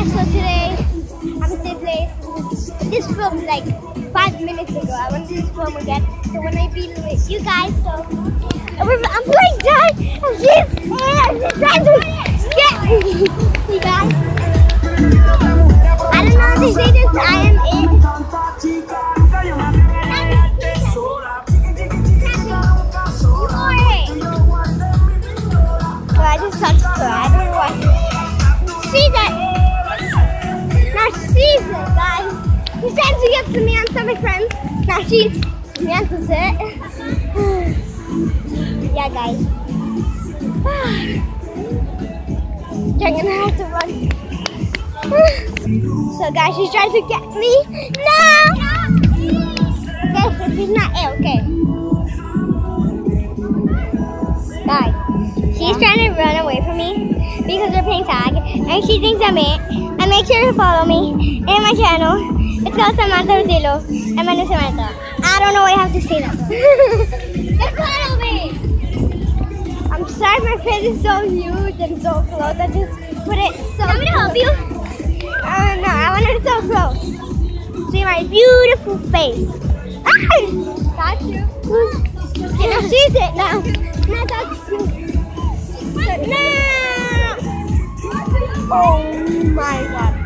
guys, so today I'm at this place. This film like five minutes ago. I went to this film again. So when I be with you guys, so I'm playing and she's and she's trying to get. You guys. I don't know if they say this. I am it. I just touched her. I don't know why. Trying to get of my friends. Now she answers it. yeah, guys. You're gonna have to run. so, guys, she's trying to get me. No! Okay, so she's not it, okay. Guys, she's trying to run away from me because we're playing tag and she thinks I'm it. And make sure to follow me and my. It's Samantha my name is Samantha. I don't know why I have to say that. Just follow me! I'm sorry my face is so huge and so close. I just put it so me to help you? Uh, no, I want it so close. See my beautiful face. Ah! Got you. Now she's it now. Now that's you. No! Oh my god.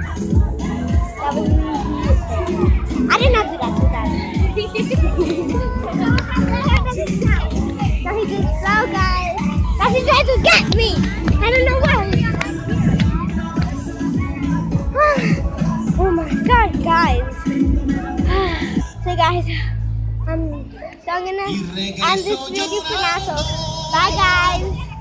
He's trying to get me. I don't know why. oh my god, guys. so guys, um, so I'm gonna end this video for now. So bye, guys.